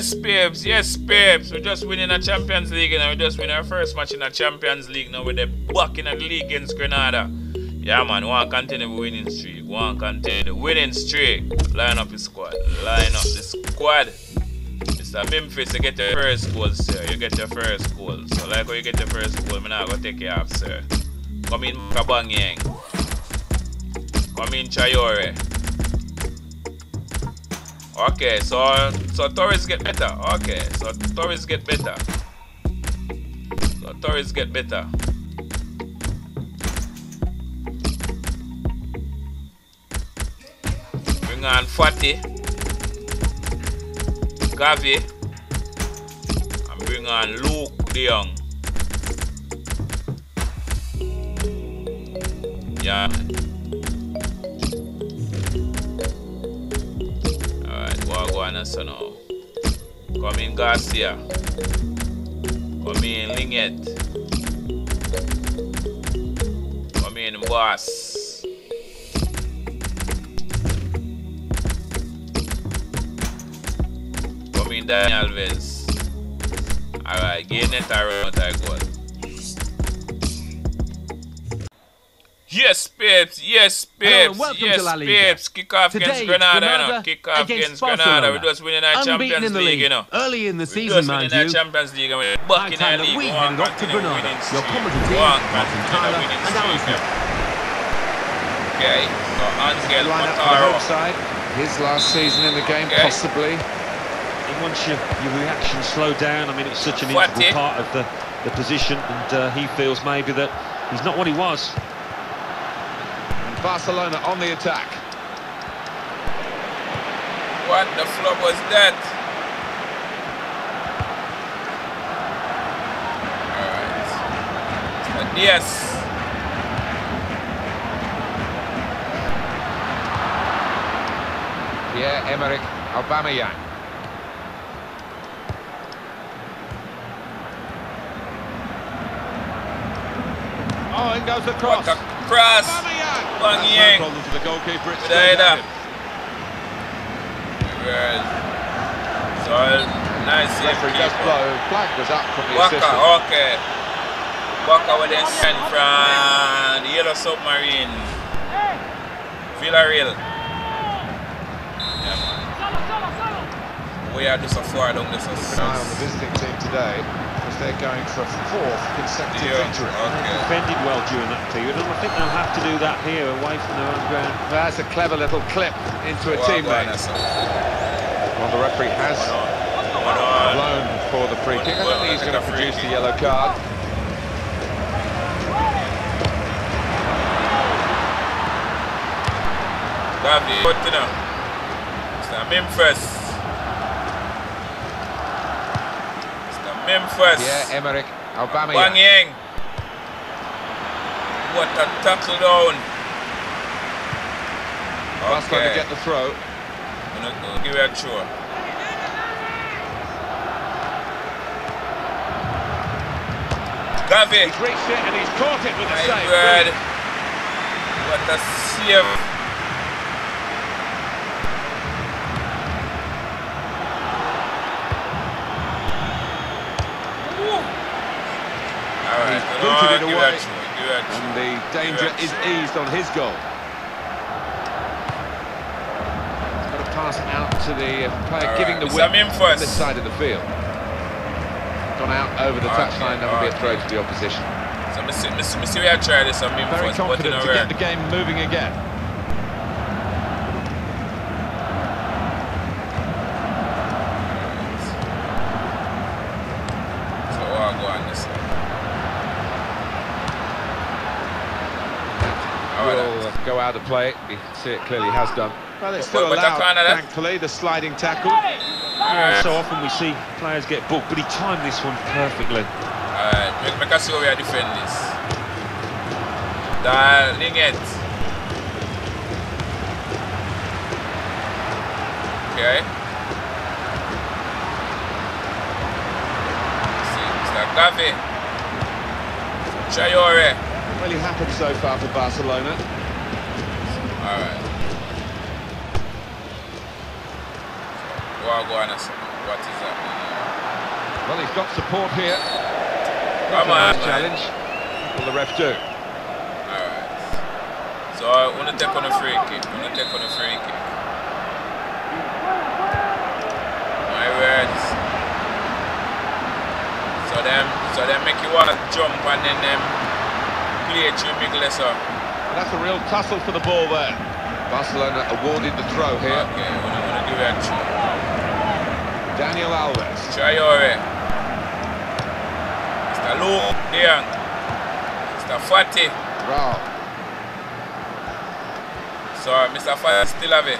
Yes, babes. Yes, babes. We're just winning a Champions League and we just win our first match in a Champions League now with the back in the league against Granada. Yeah, man. Want to continue the winning streak. Want to continue the winning streak. Line up the squad. Line up the squad. Mr. Memphis, you get your first goal, sir. You get your first goal. So, like when you get your first goal, I'm not going to take you off, sir. Come in, Kabang Come in, Chayore. Okay, so so Torres get better. Okay, so Torres get better. So Torres get better. Bring on Fati. Gavi. And bring on Luuk De Jong. Yeah. So now. Come in Garcia. Come in Lenglet. Come in Boss. Come in Daniel Alves. Alright, gain it around I goal. Yes, Pips. Yes, Pips. Yes, Pips. Kick off Today, against Granada. Granada You know. Kick off against against Granada. Barcelona. We just winning our Unbeaten Champions in the League, league. you know. Early in the We season, just mind winning our you. Champions League and we're High back in time our that league. we We headed off to continue Granada. winning Your streak. commentary We team, Martin Tyler and streak, Alison. yeah. Okay, so Angel Line up for the Montaro. home side. His last season in the game, Okay. possibly. Once your, your reaction slowed down, I mean, it's such an What integral part of the, the position, and uh, he feels maybe that he's not what he was. And Barcelona on the attack. What the flop was that? Alright. Yes. Pierre-Emerick Aubameyang. Oh, in goes the cross. What a cross. Aubameyang. Bang That's Yang. no problem for the goalkeeper. It's Good straight idea. at him. Well, so nice Referee does blow. Flag was up from the Waka, assistant. okay. Waka with them sent from the Yellow Submarine. Villarreal. Yeah, man. We are just a far down this an eye on the visiting team today they're going for a fourth consecutive Yeah, victory. okay. Defended well during that period, and I think they'll have to do that here, away from their own ground. That's a clever little clip into a Well, teammate. well. Well, the referee has blown for the free kick. I don't think he's going to produce the yellow card. Gavi, what you know? Mr. Memphis. Mr. Memphis. Pierre-Emerick Bang Aubameyang. Yang. What a tackle down. Barcelona Okay. To get the throw. Gonna- gonna Give it a throw. Gavi. He's reached it and he's caught it with a My save. What a save. All right, He's no, booted it away. a throw, give it And the danger is eased on his goal. He's got to pass it out to the uh, player All giving right, the whip on this side of the field. Gone out over the Okay, touchline, that would be a throw okay. to the opposition. So, Mr. Mr. Mr. We are trying this on me Very first, but in confident a to get the game moving again. So, I'll go on this. All right, Will uh, go out of play. You can see it clearly has done. Well, it's still But- but that allowed, thankfully, the sliding tackle. Yeah, so often we see players get booked, but he timed this one perfectly. Uh, Alright, make, make us see how we are defend this. Darling it. Okay. See, Mr. Gavi. Chayore. Really happened so far for Barcelona. Alright. Well, go on, what is happening here? Well, he's got support here. Come Nice on, challenge. Will the ref do? Alright. So I wanna take on a free kick. I wanna take on a free kick. My words. So them so them make you wanna jump and then them play make lesser. And that's a real tussle for the ball there. Barcelona awarded the throw here. Okay, I wanna, wanna give it. Daniel Alves. Try your Mr. Luuk Young. Mr. Fati. Rao. So Mr. Fati still have it.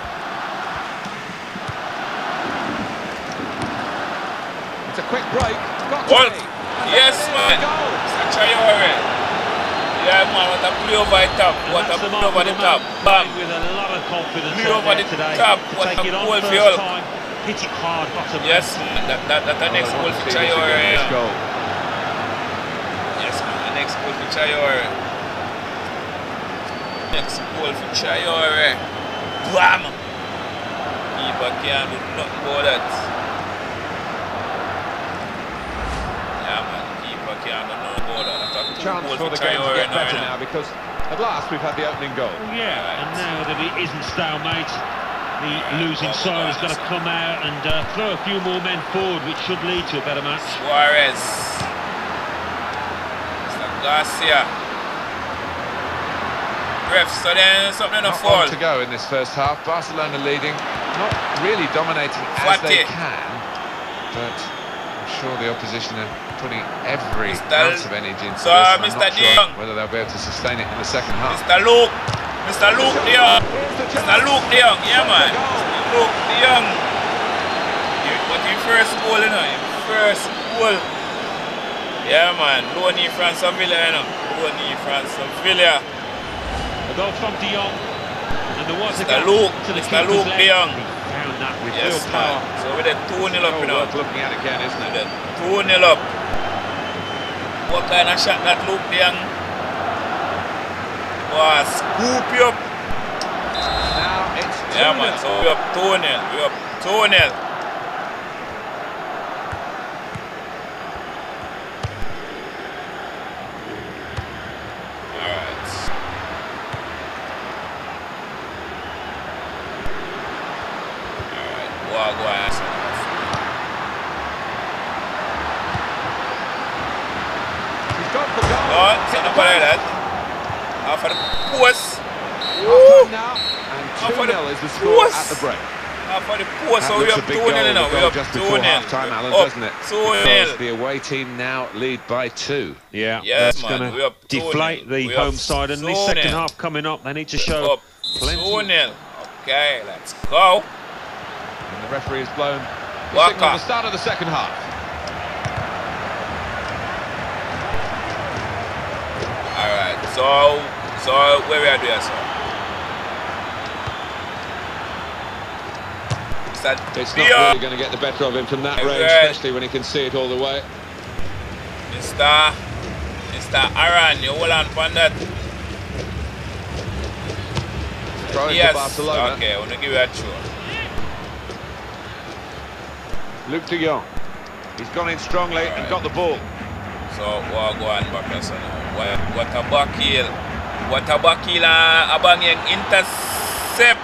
It's a quick break. Got to Yes, There's man. the goal. Mr. Traore. Yeah, man, what a play over the top. What a play over the the top. Bam. With a lot of confidence Play over the today. top. What take a it goal for first you. hit it hard, bottom Yes, left. man. That, that, that the next Oh, goal for want to see this Traore. again, this yeah. goal. Yes, man. The next goal for Traore. Next goal for Traore. Bam. Keeper can't do nothing about that. Yeah, man. Keeper can't do nothing about that. That's a two Chance for for the game to get better now. now because at last we've had the opening goal. Yeah, and now that it isn't stalemate, the losing side has got to come out and uh, throw a few more men forward, which should lead to a better match. Suarez. Mr. Garcia. Ref, so then something on Not fall. to go in this first half. Barcelona leading, not really dominating as they Fati. can, but I'm sure the opposition are putting every Mr. ounce of energy into So, this. and I'm Mr. not De sure Jong. whether they'll be able to sustain it in the second half. Mr. Luuk. Mr. Luuk De Jong. Mr. chance. Luuk De Jong. Yeah, man. Goal. Mr. Luuk De Jong. You- But your first goal, you know. Your first goal. Yeah, man. Low knee from Sevilla, you know. Low knee from Sevilla. A goal from De Jong, and there was a Mr. gap Luuk, to the Mr. keeper's Luuk left. De Jong. He found that with Yes, power. man. So with a 2 0 up, Oh, you know. worth looking at again, isn't it? a 2 0 up. What kind of shot that Luuk De Jong? Was scoop you up. Now it's Yeah, 2-0. man. So we up 2 0. We up 2 0. Alright. Alright. Well, go ahead. He's gone for goal. No, set up like that. Half of the post. Half-time now, and Half of the 2-0 is the score post. at the break. Half of the. So That we looks up a 2 big 0 goal, now. the We up 2 just 0. before half-time, Alan, Up doesn't it? 2 Because 0. the away team now lead by two. Yeah, Yes, that's man, going we to 2-0. deflate the We home side. And this 2-0. second half coming up, they need to show Up 2 plenty. 0. Okay, let's go. And the referee is blown the signal the start of the second half. Alright, so so where we are doing so? It's not really going to get the better of him from that range, especially when he can see it all the way. Mr. Mr. Aaron, you hold on on that. Yes. Barcelona. Okay, I want to give you a show. Luuk de Jong. He's gone in strongly and got the ball. So what go on back there, so now. What, what a back heel. What a back heel uh, Abangeng intercept.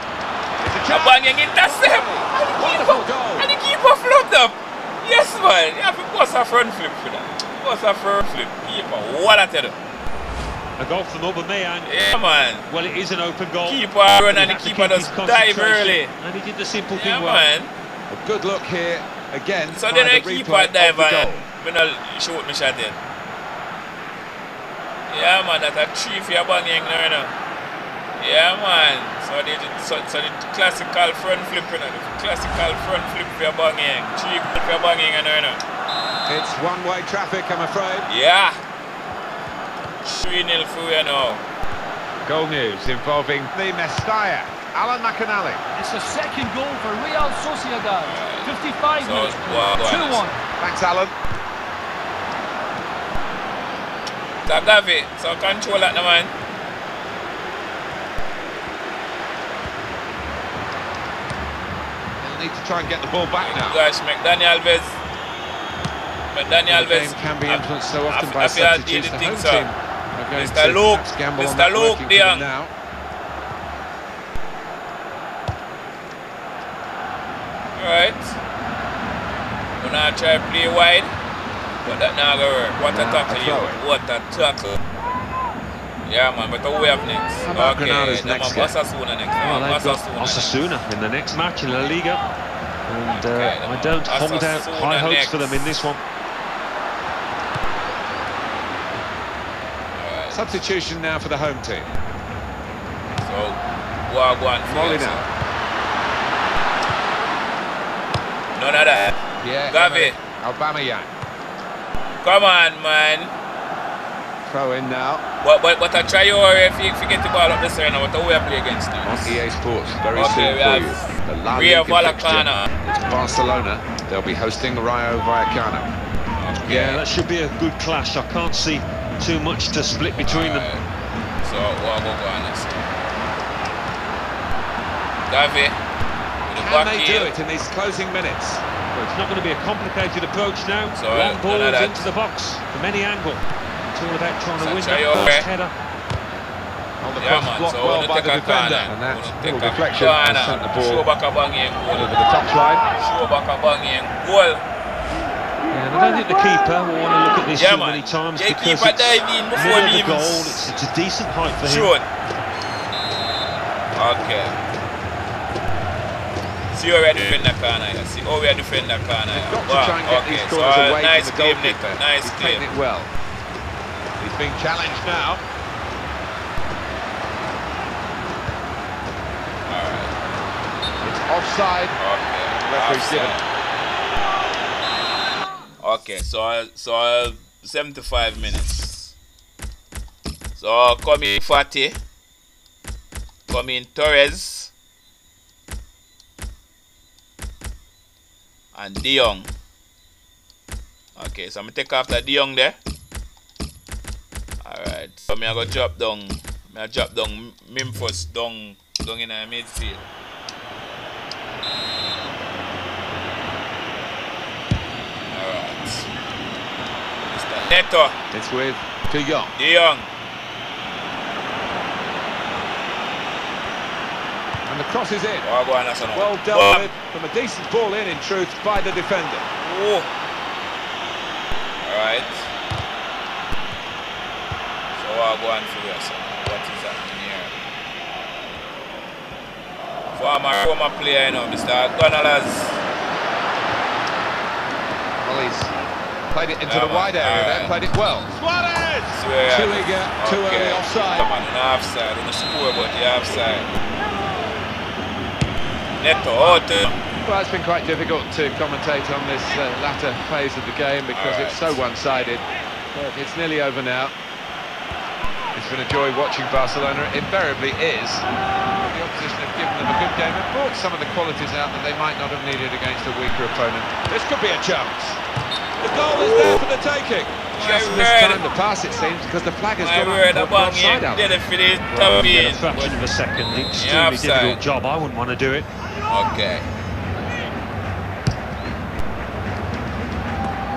It's a chance. Abangeng intercept. And the Wonderful keeper, goal. and the keeper flopped up. Yes, man. You have to post a front flip for that. Post a front flip, keeper. What I tell you. A goal from Aubameyang. Yeah, man. Well, it is an open goal. Keeper run He and the keeper keep his does dive early. And he did the simple Yeah, thing well. man. A good look here again. So then I the keep replay on dive of the goal. When I shoot me shot in. Yeah, man. That's a three for your banging now, you know. Yeah, man. So the, so, so the classical front flip, you know. The classical front flip for your banging. Three for your banging, you know, you know. It's one-way traffic, I'm afraid. Yeah. 3 0 for you now. Goal news involving the Mestalla, Alan McInally. It's a second goal for Real Sociedad. 55 So, minutes. wow, wow. 2-1. Thanks, Alan. So Gavi, so control that, man. He'll need to try and get the ball back now. Gosh, McDaniel Alves. McDaniel The Alves. can be influenced so often by I feel I substitutes. The home so. team are going Mr. to Luuk, on Mr. Luuk working for De them Jong. now. Alright. Gonna try play wide. But that not gonna work. What a Nah, tackle a you. throw. What a tackle. Yeah man, but who we have next? How about okay, Granada's next game? Osasuna next. Well, they've got Osasuna next. In the next match in La Liga. And uh, Okay, I don't hold out Osasuna high hopes for them in this one. Alright. Substitution now for the home team. So, Wagwan Molina. None of that. Yeah. Gavi. Aubameyang. Come on, man. Throw in now But but but I try you if you forget the ball up the center, what do we play against on? EA Sports very Okay, soon we for you. The La Rio Liga fixture. Vallecano. It's Barcelona. They'll be hosting Rayo Vallecano. Yeah, that should be a good clash. I can't see too much to split between them. Alright. So what go on this? Gavi. With Can they do it in these closing minutes? Well, it's not going to be a complicated approach now. So, Long uh, balls none of into the box from any angle. It's all about trying to win that first header. On the Yeah cross man, blocked so well by the defender. And that little deflection has sent the ball back over the touchline. Show back a banging goal. Yeah, and I don't think the keeper will want to look at this Yeah, too man. many times Yeah, because keeper it's dive in before near the goal. It's, it's a decent height for him. Shoot. Okay. See how we are defending the corner here. See how we are defending the corner here. Wow, try and get okay. So, uh, nice from the game, goalkeeper. Nick. Nice He's it well. He's being challenged now. It's offside. Okay. Referee's given. Okay, so uh, so uh, 75 minutes. So come in Fati. Come in Torres. And De Jong. Okay, so I'm gonna take after De Jong there. Alright, so me I go drop down. Me I drop down Memphis down down in the midfield. Alright. Mr. Neto, It's with De Jong. De Jong. And the cross is in. Oh, go that's. Well dealt Bam. with from a decent ball in, in truth, by the defender. Oh. Alright. So what go on for this? What is happening here? Former Roma player, you know, Mr. Gonzalez. Well, he's played it into Yeah, the wide man. area there, Alright. played it well. Suarez! Swear. Too eager, too early offside. Come on, on the offside, on the scoreboard, the offside. Neto, out. Well, it's been quite difficult to commentate on this uh, latter phase of the game because Alright. it's so one-sided. But it's nearly over now. It's been a joy watching Barcelona. It invariably is. The opposition have given them a good game and brought some of the qualities out that they might not have needed against a weaker opponent. This could be a chance. The goal is there for the taking. Just My missed time to pass, it seems, because the flag has My gone word, up a for bang offside here, out. did it Well, in. a fraction of a second. Extremely Yeah, difficult job. I wouldn't want to do it. Okay.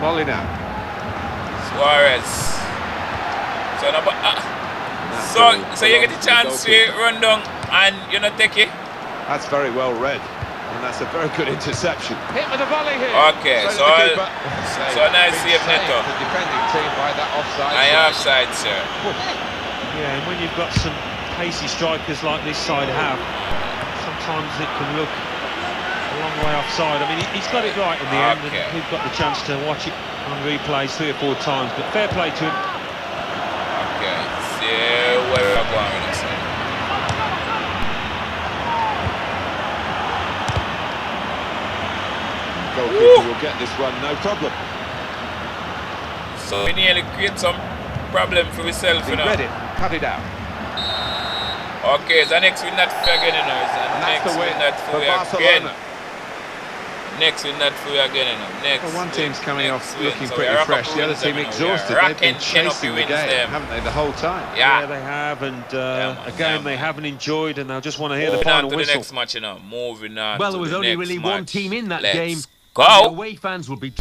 Molina. Suarez. So, no, but, uh, so, so you get belongs the chance to run down and you not take it? That's very well read. And that's a very good interception. Hit with a volley here. Okay, Straight so at the I'll- keeper. so a nice save, Neto. The defending team by that offside. I offside, sir. Yeah, and when you've got some pacey strikers like this side have, sometimes it can look a long way offside. I mean, he- he's got it right in the end, Okay. and we've got the chance to watch it on replays three or four times. But fair play to him. Okay, see where we're going with this. Goalkeeper will get this one, no problem. So he nearly create some problem for himself. He you know. read it, cut it out. Okay, the next win that fair again, you know. It's the And that's next the win win that for fair again. Barcelona. Next win that for you again, you know. Next Well, one team's coming next off win. looking So pretty fresh. The other team them, you know. exhausted. They've been rocking 10 up chasing the wins game, them. haven't they, the whole time? Yeah. Yeah, they have, and uh, man, a yeah, game they haven't enjoyed, and they'll just want to hear the Moving on final to the next match, you know. Moving on. Well, there was the only next really one team in that Let's game. The Go. away fans will be.